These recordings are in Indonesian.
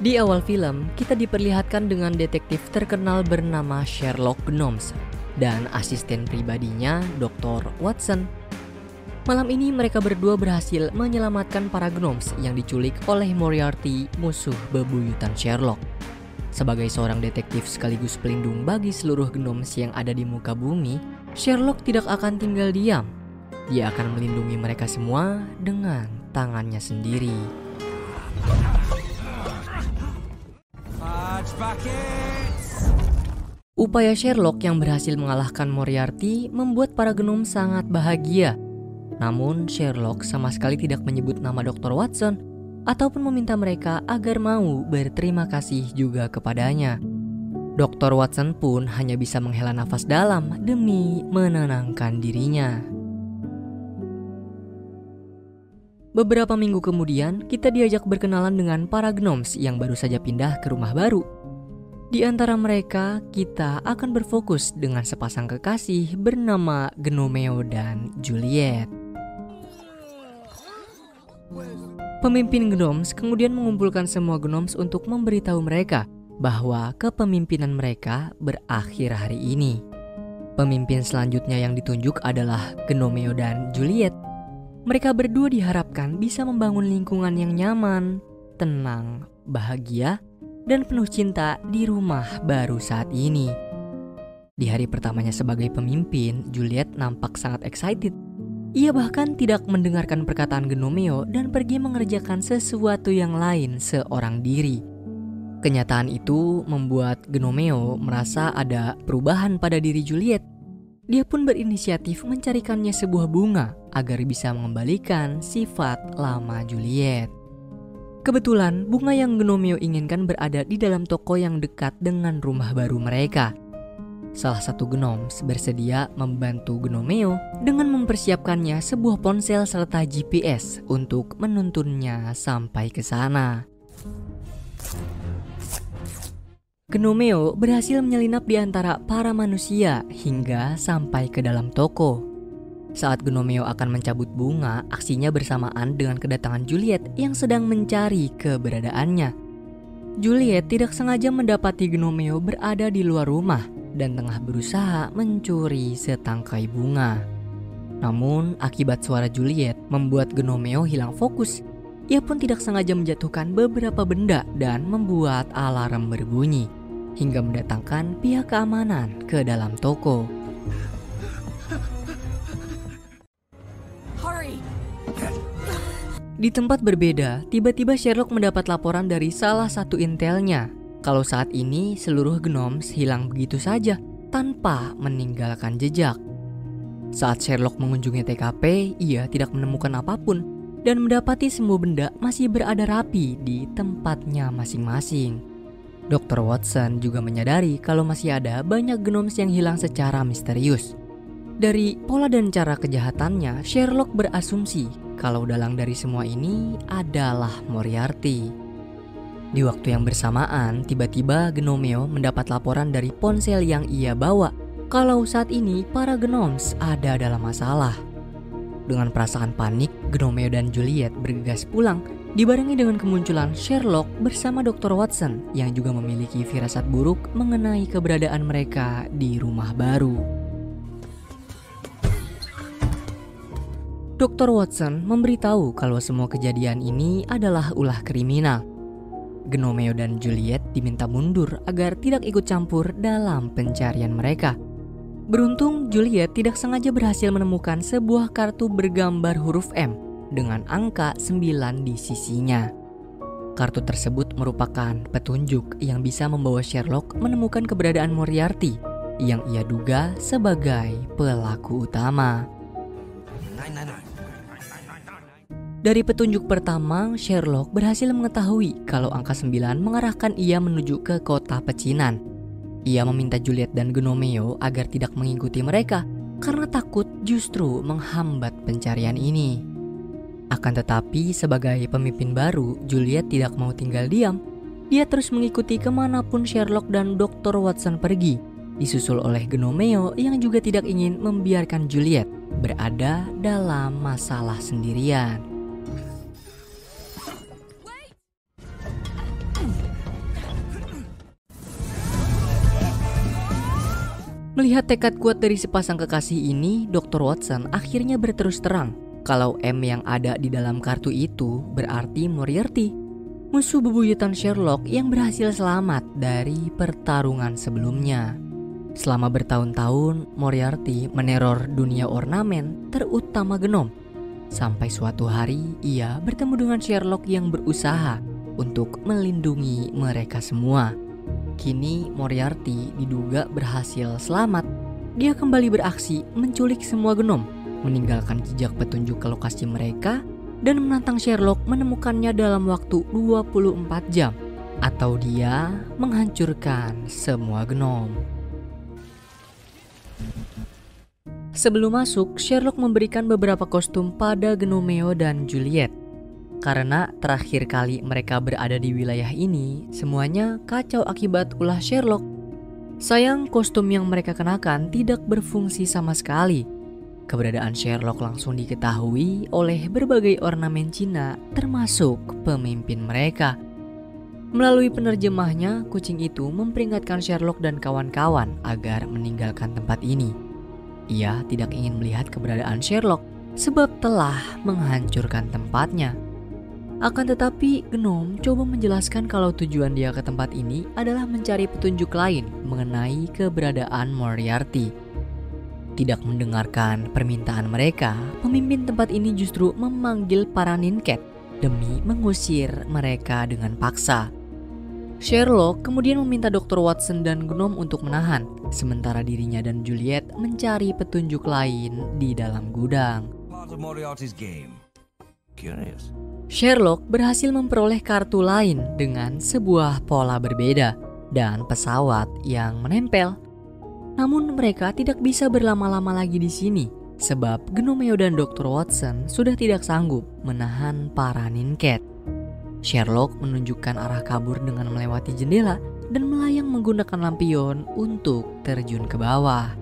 Di awal film, kita diperlihatkan dengan detektif terkenal bernama Sherlock Gnomes dan asisten pribadinya Dr. Watson. Malam ini mereka berdua berhasil menyelamatkan para Gnomes yang diculik oleh Moriarty, musuh bebuyutan Sherlock. Sebagai seorang detektif sekaligus pelindung bagi seluruh Gnomes yang ada di muka bumi, Sherlock tidak akan tinggal diam. Dia akan melindungi mereka semua dengan tangannya sendiri. Upaya Sherlock yang berhasil mengalahkan Moriarty membuat para genom sangat bahagia. Namun Sherlock sama sekali tidak menyebut nama Dr. Watson ataupun meminta mereka agar mau berterima kasih juga kepadanya. Dr. Watson pun hanya bisa menghela nafas dalam demi menenangkan dirinya. Beberapa minggu kemudian, kita diajak berkenalan dengan para gnomes yang baru saja pindah ke rumah baru di antara mereka, kita akan berfokus dengan sepasang kekasih bernama Gnomeo dan Juliet. Pemimpin Gnomes kemudian mengumpulkan semua Gnomes untuk memberitahu mereka bahwa kepemimpinan mereka berakhir hari ini. Pemimpin selanjutnya yang ditunjuk adalah Gnomeo dan Juliet. Mereka berdua diharapkan bisa membangun lingkungan yang nyaman, tenang, bahagia, dan penuh cinta di rumah baru saat ini. Di hari pertamanya sebagai pemimpin, Juliet nampak sangat excited. Ia bahkan tidak mendengarkan perkataan Genomeo dan pergi mengerjakan sesuatu yang lain seorang diri. Kenyataan itu membuat Genomeo merasa ada perubahan pada diri Juliet. Dia pun berinisiatif mencarikannya sebuah bunga agar bisa mengembalikan sifat lama Juliet. Kebetulan bunga yang Gnomeo inginkan berada di dalam toko yang dekat dengan rumah baru mereka. Salah satu Gnomes bersedia membantu Gnomeo dengan mempersiapkannya sebuah ponsel serta GPS untuk menuntunnya sampai ke sana. Gnomeo berhasil menyelinap di antara para manusia hingga sampai ke dalam toko. Saat Gnomeo akan mencabut bunga, aksinya bersamaan dengan kedatangan Juliet yang sedang mencari keberadaannya. Juliet tidak sengaja mendapati Gnomeo berada di luar rumah dan tengah berusaha mencuri setangkai bunga. Namun, akibat suara Juliet membuat Gnomeo hilang fokus. Ia pun tidak sengaja menjatuhkan beberapa benda dan membuat alarm berbunyi hingga mendatangkan pihak keamanan ke dalam toko. Di tempat berbeda, tiba-tiba Sherlock mendapat laporan dari salah satu intelnya kalau saat ini seluruh Gnomes hilang begitu saja tanpa meninggalkan jejak. Saat Sherlock mengunjungi TKP, ia tidak menemukan apa pun dan mendapati semua benda masih berada rapi di tempatnya masing-masing. Dr. Watson juga menyadari kalau masih ada banyak Gnomes yang hilang secara misterius. Dari pola dan cara kejahatannya, Sherlock berasumsi kalau dalang dari semua ini adalah Moriarty. Di waktu yang bersamaan, tiba-tiba Genomeo mendapat laporan dari ponsel yang ia bawa kalau saat ini para Gnomes ada dalam masalah. Dengan perasaan panik, Genomeo dan Juliet bergegas pulang dibarengi dengan kemunculan Sherlock bersama Dr. Watson yang juga memiliki firasat buruk mengenai keberadaan mereka di rumah baru. Dr. Watson memberitahu kalau semua kejadian ini adalah ulah kriminal. Genomeo dan Juliet diminta mundur agar tidak ikut campur dalam pencarian mereka. Beruntung Juliet tidak sengaja berhasil menemukan sebuah kartu bergambar huruf M dengan angka 9 di sisinya. Kartu tersebut merupakan petunjuk yang bisa membawa Sherlock menemukan keberadaan Moriarty yang ia duga sebagai pelaku utama. Dari petunjuk pertama, Sherlock berhasil mengetahui kalau angka 9 mengarahkan ia menuju ke kota pecinan. Ia meminta Juliet dan Gnomeo agar tidak mengikuti mereka karena takut justru menghambat pencarian ini. Akan tetapi sebagai pemimpin baru, Juliet tidak mau tinggal diam. Dia terus mengikuti ke mana pun Sherlock dan Dr. Watson pergi, disusul oleh Gnomeo yang juga tidak ingin membiarkan Juliet berada dalam masalah sendirian. Melihat tekad kuat dari sepasang kekasih ini, Dr. Watson akhirnya berterus terang kalau M yang ada di dalam kartu itu berarti Moriarty, musuh bebuyutan Sherlock yang berhasil selamat dari pertarungan sebelumnya. Selama bertahun-tahun, Moriarty meneror dunia ornamen, terutama genom. Sampai suatu hari, ia bertemu dengan Sherlock yang berusaha untuk melindungi mereka semua. Kini Moriarty diduga berhasil selamat. Dia kembali beraksi menculik semua genom, meninggalkan jejak petunjuk ke lokasi mereka dan menantang Sherlock menemukannya dalam waktu 24 jam atau dia menghancurkan semua genom. Sebelum masuk, Sherlock memberikan beberapa kostum pada Genomeo dan Juliet. Karena terakhir kali mereka berada di wilayah ini, semuanya kacau akibat ulah Sherlock. Sayang, kostum yang mereka kenakan tidak berfungsi sama sekali. Keberadaan Sherlock langsung diketahui oleh berbagai ornamen Cina, termasuk pemimpin mereka. Melalui penerjemahnya, kucing itu memperingatkan Sherlock dan kawan-kawan agar meninggalkan tempat ini. Ia tidak ingin melihat keberadaan Sherlock sebab telah menghancurkan tempatnya. Akan tetapi, Gnome coba menjelaskan kalau tujuan dia ke tempat ini adalah mencari petunjuk lain mengenai keberadaan Moriarty. Tidak mendengarkan permintaan mereka, pemimpin tempat ini justru memanggil para Ninket demi mengusir mereka dengan paksa. Sherlock kemudian meminta Dr. Watson dan Gnome untuk menahan, sementara dirinya dan Juliet mencari petunjuk lain di dalam gudang. Sherlock berhasil memperoleh kartu lain dengan sebuah pola berbeda dan pesawat yang menempel. Namun mereka tidak bisa berlama-lama lagi di sini sebab Genomeo dan Dr. Watson sudah tidak sanggup menahan para Ninket. Sherlock menunjukkan arah kabur dengan melewati jendela dan melayang menggunakan lampion untuk terjun ke bawah.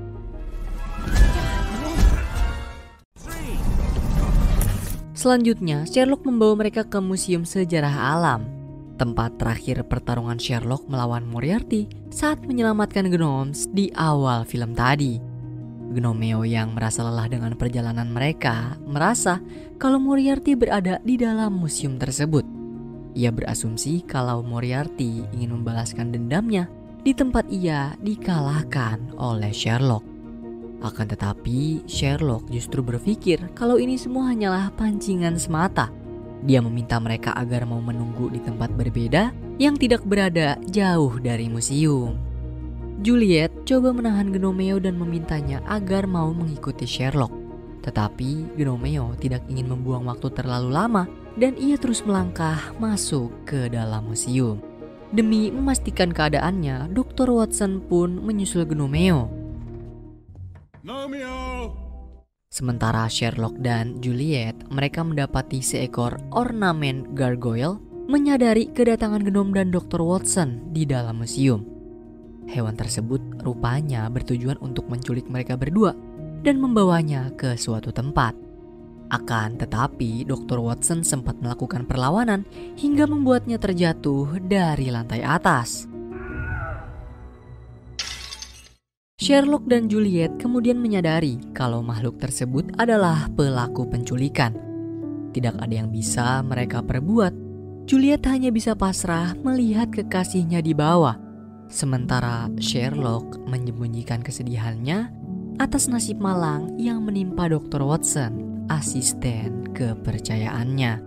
Selanjutnya, Sherlock membawa mereka ke Museum Sejarah Alam, tempat terakhir pertarungan Sherlock melawan Moriarty saat menyelamatkan Gnomes di awal film tadi. Gnomeo yang merasa lelah dengan perjalanan mereka merasa kalau Moriarty berada di dalam museum tersebut. Ia berasumsi kalau Moriarty ingin membalaskan dendamnya di tempat ia dikalahkan oleh Sherlock. Akan tetapi, Sherlock justru berpikir kalau ini semua hanyalah pancingan semata. Dia meminta mereka agar mau menunggu di tempat berbeda yang tidak berada jauh dari museum. Juliet coba menahan Genomeo dan memintanya agar mau mengikuti Sherlock. Tetapi Genomeo tidak ingin membuang waktu terlalu lama dan ia terus melangkah masuk ke dalam museum. Demi memastikan keadaannya, Dr. Watson pun menyusul Genomeo Sementara Sherlock dan Juliet, mereka mendapati seekor ornamen gargoyle menyadari kedatangan Gnome dan Dr. Watson di dalam museum. Hewan tersebut rupanya bertujuan untuk menculik mereka berdua dan membawanya ke suatu tempat. Akan tetapi, Dr. Watson sempat melakukan perlawanan hingga membuatnya terjatuh dari lantai atas. Sherlock dan Juliet kemudian menyadari kalau makhluk tersebut adalah pelaku penculikan. Tidak ada yang bisa mereka perbuat. Juliet hanya bisa pasrah melihat kekasihnya di bawah, sementara Sherlock menyembunyikan kesedihannya atas nasib malang yang menimpa Dr. Watson, asisten kepercayaannya.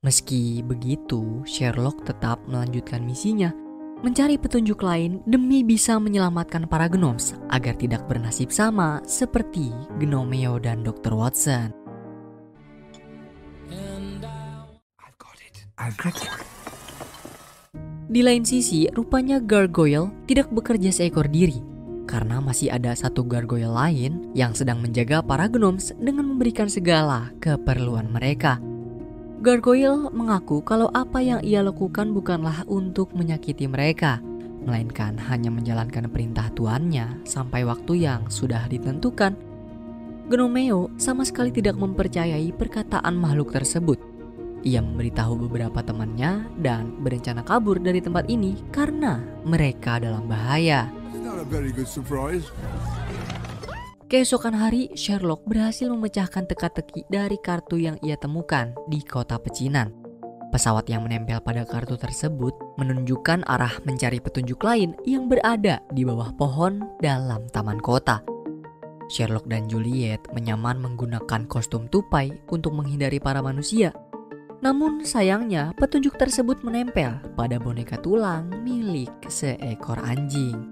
Meski begitu, Sherlock tetap melanjutkan misinya mencari petunjuk lain demi bisa menyelamatkan para gnomes agar tidak bernasib sama seperti Gnomeo dan Dr. Watson. Di lain sisi, rupanya gargoyle tidak bekerja seekor diri karena masih ada satu gargoyle lain yang sedang menjaga para gnomes dengan memberikan segala keperluan mereka. Gargoyle mengaku kalau apa yang ia lakukan bukanlah untuk menyakiti mereka, melainkan hanya menjalankan perintah tuannya sampai waktu yang sudah ditentukan. Gnomeo sama sekali tidak mempercayai perkataan makhluk tersebut. Ia memberitahu beberapa temannya dan berencana kabur dari tempat ini karena mereka dalam bahaya. Keesokan hari, Sherlock berhasil memecahkan teka-teki dari kartu yang ia temukan di kota pecinan. Pesawat yang menempel pada kartu tersebut menunjukkan arah mencari petunjuk lain yang berada di bawah pohon dalam taman kota. Sherlock dan Juliet menyaman menggunakan kostum tupai untuk menghindari para manusia. Namun sayangnya petunjuk tersebut menempel pada boneka tulang milik seekor anjing.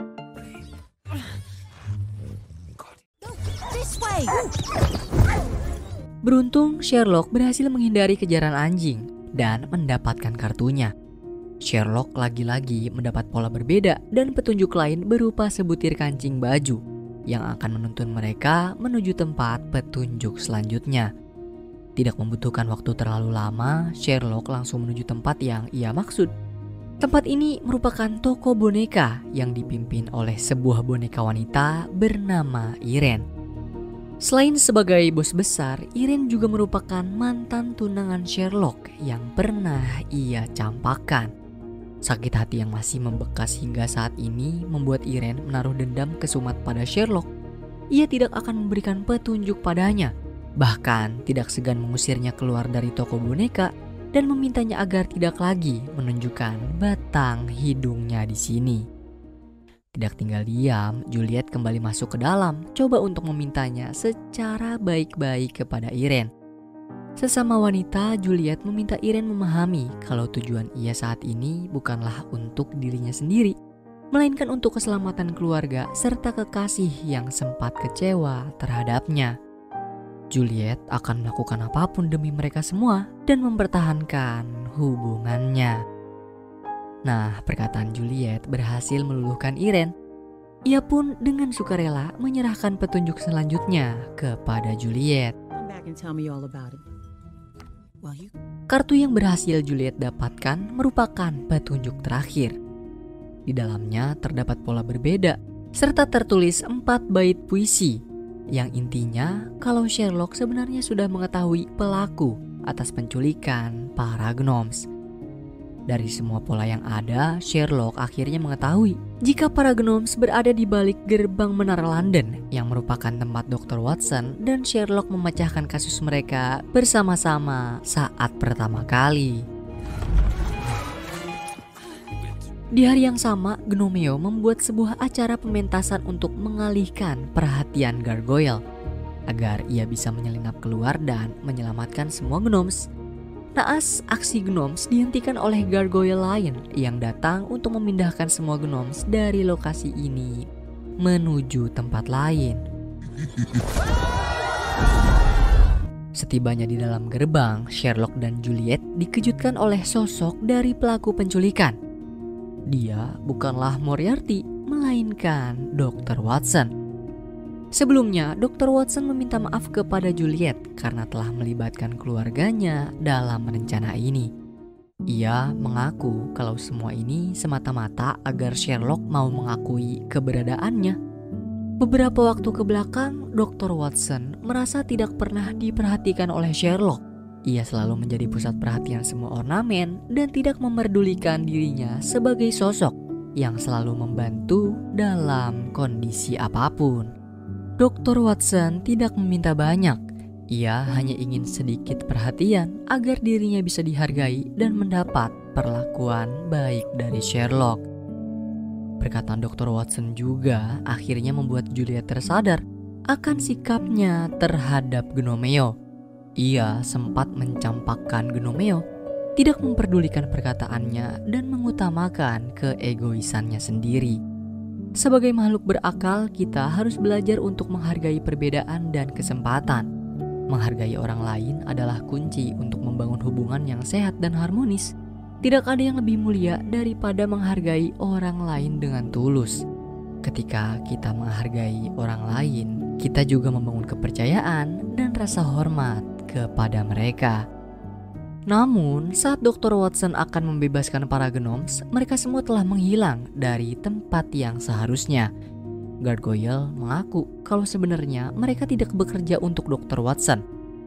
Beruntung Sherlock berhasil menghindari kejaran anjing dan mendapatkan kartunya. Sherlock lagi-lagi mendapat pola berbeda dan petunjuk lain berupa sebutir kancing baju yang akan menuntun mereka menuju tempat petunjuk selanjutnya. Tidak membutuhkan waktu terlalu lama, Sherlock langsung menuju tempat yang ia maksud. Tempat ini merupakan toko boneka yang dipimpin oleh sebuah boneka wanita bernama Irene. Selain sebagai bos besar, Irene juga merupakan mantan tunangan Sherlock yang pernah ia campakkan. Sakit hati yang masih membekas hingga saat ini membuat Irene menaruh dendam kesumat pada Sherlock. Ia tidak akan memberikan petunjuk padanya, bahkan tidak segan mengusirnya keluar dari toko boneka dan memintanya agar tidak lagi menunjukkan batang hidungnya di sini. Tidak tinggal diam, Juliet kembali masuk ke dalam, coba untuk memintanya secara baik-baik kepada Irene. Sesama wanita, Juliet meminta Irene memahami kalau tujuan ia saat ini bukanlah untuk dirinya sendiri, melainkan untuk keselamatan keluarga serta kekasih yang sempat kecewa terhadapnya. Juliet akan melakukan apa pun demi mereka semua dan mempertahankan hubungannya. Nah, perkataan Juliet berhasil meluluhkan Irene. Ia pun dengan sukarela menyerahkan petunjuk selanjutnya kepada Juliet. Kartu yang berhasil Juliet dapatkan merupakan petunjuk terakhir. Di dalamnya terdapat pola berbeda, serta tertulis empat bait puisi yang intinya kalau Sherlock sebenarnya sudah mengetahui pelaku atas penculikan para gnomes. Dari semua pola yang ada, Sherlock akhirnya mengetahui jika para gnomes berada di balik gerbang menara London yang merupakan tempat Dr. Watson dan Sherlock memecahkan kasus mereka bersama-sama saat pertama kali. Di hari yang sama, Gnomeo membuat sebuah acara pementasan untuk mengalihkan perhatian Gargoyle agar ia bisa menyelinap keluar dan menyelamatkan semua gnomes Naas, aksi Gnomes dihentikan oleh gargoyle lain yang datang untuk memindahkan semua Gnomes dari lokasi ini menuju tempat lain. Setibanya di dalam gerbang, Sherlock dan Juliet dikejutkan oleh sosok dari pelaku penculikan. Dia bukanlah Moriarty, melainkan Dr. Watson. Sebelumnya, Dr. Watson meminta maaf kepada Juliet karena telah melibatkan keluarganya dalam rencana ini. Ia mengaku kalau semua ini semata-mata agar Sherlock mau mengakui keberadaannya. Beberapa waktu ke belakang, Dr. Watson merasa tidak pernah diperhatikan oleh Sherlock. Ia selalu menjadi pusat perhatian semua ornamen dan tidak memerdulikan dirinya sebagai sosok yang selalu membantu dalam kondisi apa pun. Dr. Watson tidak meminta banyak. Ia hanya ingin sedikit perhatian agar dirinya bisa dihargai dan mendapat perlakuan baik dari Sherlock. Perkataan Dr. Watson juga akhirnya membuat Julia tersadar akan sikapnya terhadap Gnomeo. Ia sempat mencampakkan Gnomeo, tidak memperdulikan perkataannya dan mengutamakan keegoisannya sendiri. Sebagai makhluk berakal, kita harus belajar untuk menghargai perbedaan dan kesempatan. Menghargai orang lain adalah kunci untuk membangun hubungan yang sehat dan harmonis. Tidak ada yang lebih mulia daripada menghargai orang lain dengan tulus. Ketika kita menghargai orang lain, kita juga membangun kepercayaan dan rasa hormat kepada mereka. Namun, saat Dr. Watson akan membebaskan para gnomes, mereka semua telah menghilang dari tempat yang seharusnya. Gargoyle mengaku kalau sebenarnya mereka tidak bekerja untuk Dr. Watson,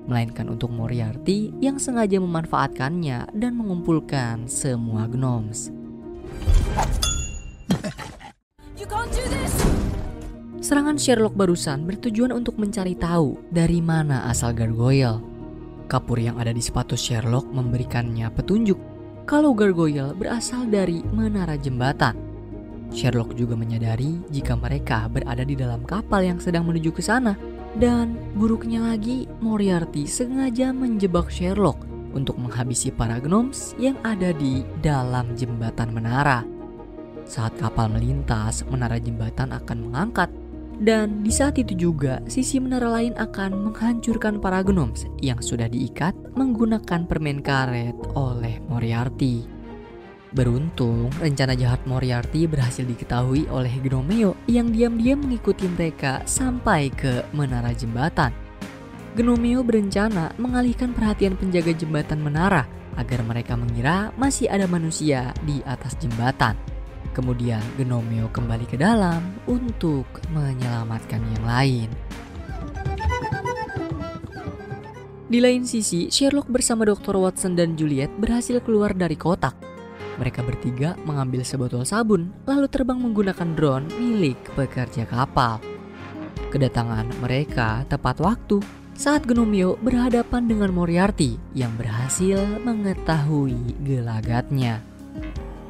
melainkan untuk Moriarty yang sengaja memanfaatkannya dan mengumpulkan semua gnomes. Serangan Sherlock barusan bertujuan untuk mencari tahu dari mana asal gargoyle. Kapur yang ada di sepatu Sherlock memberikannya petunjuk kalau gargoyle berasal dari menara jembatan. Sherlock juga menyadari jika mereka berada di dalam kapal yang sedang menuju ke sana. Dan buruknya lagi, Moriarty sengaja menjebak Sherlock untuk menghabisi para gnomes yang ada di dalam jembatan menara. Saat kapal melintas, menara jembatan akan mengangkat dan di saat itu juga, sisi menara lain akan menghancurkan para gnomes yang sudah diikat menggunakan permen karet oleh Moriarty. Beruntung, rencana jahat Moriarty berhasil diketahui oleh Gnomeo yang diam-diam mengikuti mereka sampai ke menara jembatan. Gnomeo berencana mengalihkan perhatian penjaga jembatan menara agar mereka mengira masih ada manusia di atas jembatan. Kemudian Genomeo kembali ke dalam untuk menyelamatkan yang lain. Di lain sisi, Sherlock bersama Dr. Watson dan Juliet berhasil keluar dari kotak. Mereka bertiga mengambil sebotol sabun, lalu terbang menggunakan drone milik pekerja kapal. Kedatangan mereka tepat waktu saat Genomio berhadapan dengan Moriarty yang berhasil mengetahui gelagatnya.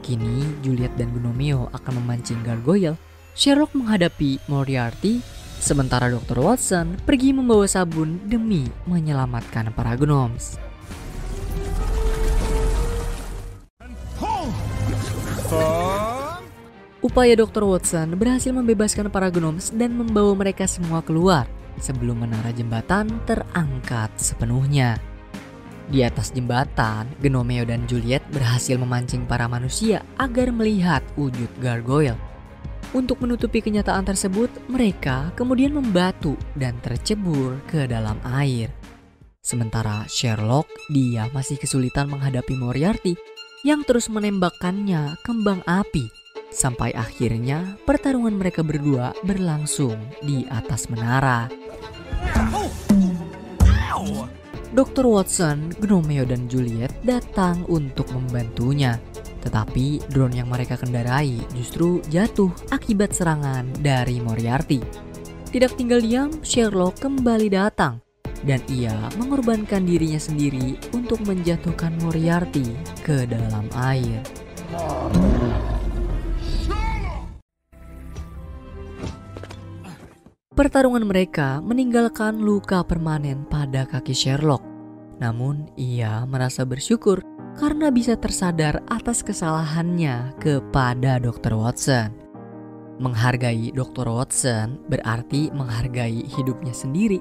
Kini Juliet dan Gnomeo akan memancing gargoyle. Sherlock menghadapi Moriarty, sementara Dr. Watson pergi membawa sabun demi menyelamatkan para gnomes. Upaya Dr. Watson berhasil membebaskan para gnomes dan membawa mereka semua keluar sebelum menara jembatan terangkat sepenuhnya. Di atas jembatan, Genomeo dan Juliet berhasil memancing para manusia agar melihat wujud gargoyle. Untuk menutupi kenyataan tersebut, mereka kemudian membatu dan tercebur ke dalam air. Sementara Sherlock, dia masih kesulitan menghadapi Moriarty yang terus menembakkannya kembang api. Sampai akhirnya pertarungan mereka berdua berlangsung di atas menara. Dr. Watson, Gnomeo, dan Juliet datang untuk membantunya. Tetapi drone yang mereka kendarai justru jatuh akibat serangan dari Moriarty. Tidak tinggal diam, Sherlock kembali datang dan ia mengorbankan dirinya sendiri untuk menjatuhkan Moriarty ke dalam air. Pertarungan mereka meninggalkan luka permanen pada kaki Sherlock. Namun, ia merasa bersyukur karena bisa tersadar atas kesalahannya kepada Dr. Watson. Menghargai Dr. Watson berarti menghargai hidupnya sendiri.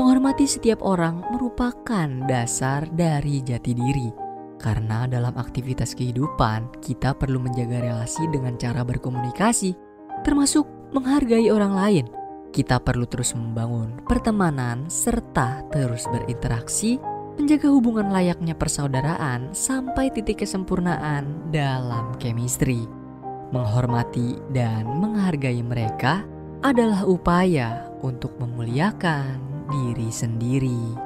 Menghormati setiap orang merupakan dasar dari jati diri. Karena dalam aktivitas kehidupan, kita perlu menjaga relasi dengan cara berkomunikasi, termasuk menghargai orang lain kita perlu terus membangun pertemanan serta terus berinteraksi, menjaga hubungan layaknya persaudaraan sampai titik kesempurnaan dalam chemistry. Menghormati dan menghargai mereka adalah upaya untuk memuliakan diri sendiri.